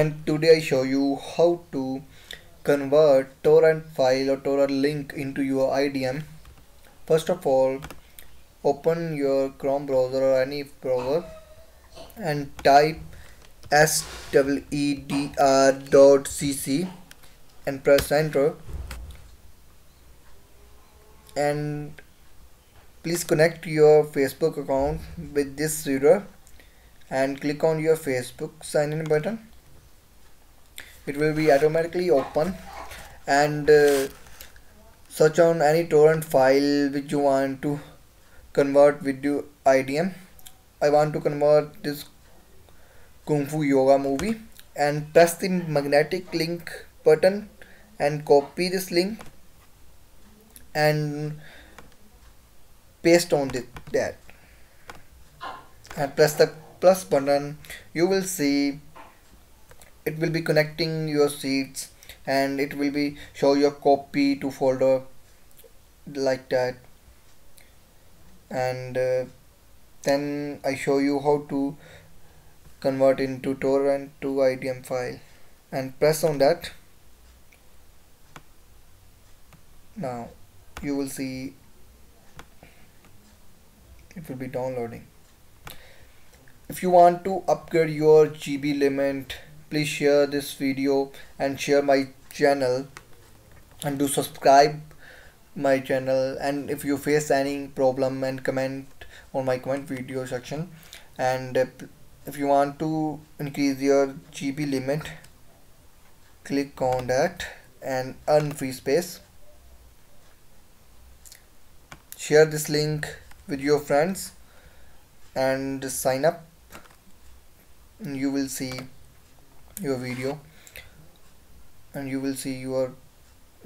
and today I show you how to convert torrent file or torrent link into your IDM first of all open your Chrome browser or any browser and type seedr.cc and press enter. And please connect your Facebook account with this reader and click on your Facebook sign in button it will be automatically open. And uh, search on any torrent file which you want to convert with your IDM I want to convert this Kung Fu Yoga movie. And press the magnetic link button and copy this link and paste on the, that. And press the plus button. You will see it will be connecting your sheets and it will be show your copy to folder like that. And uh, then I show you how to convert into torrent to IDM file and press on that. Now you will see it will be downloading. If you want to upgrade your GB limit please share this video and share my channel and do subscribe my channel. And if you face any problem and comment on my comment video section and if you want to increase your GB limit click on that and earn free space. Share this link with your friends and sign up. You will see your video and you will see your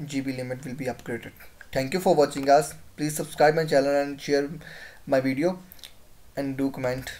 GB limit will be upgraded. Thank you for watching us please subscribe my channel and share my video and do comment